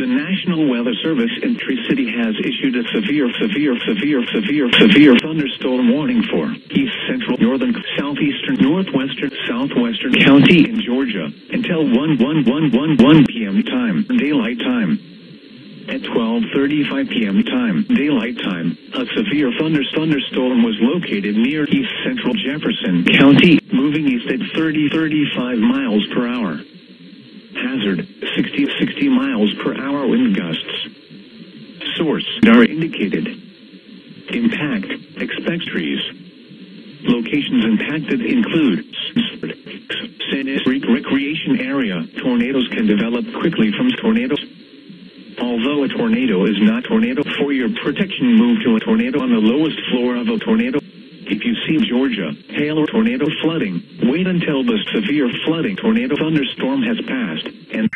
The National Weather Service in Tree City has issued a severe, severe, severe, severe, severe thunderstorm warning for east central, northern, southeastern, northwestern, southwestern county in Georgia until 1 1 1 1 1 p.m. time, daylight time. At 12:35 p.m. time, daylight time, a severe thunder thunderstorm was located near east central Jefferson County, moving east at 30 35 miles per hour. Hazard 60 60 miles per hour wind gusts. Source are indicated. Impact expect trees. Locations impacted include recreation area. Tornadoes can develop quickly from tornadoes. Although a tornado is not tornado, for your protection, move to a tornado on the lowest floor of a tornado. If you see Georgia, hail or tornado flooding, wait until the severe flooding tornado thunderstorm has passed and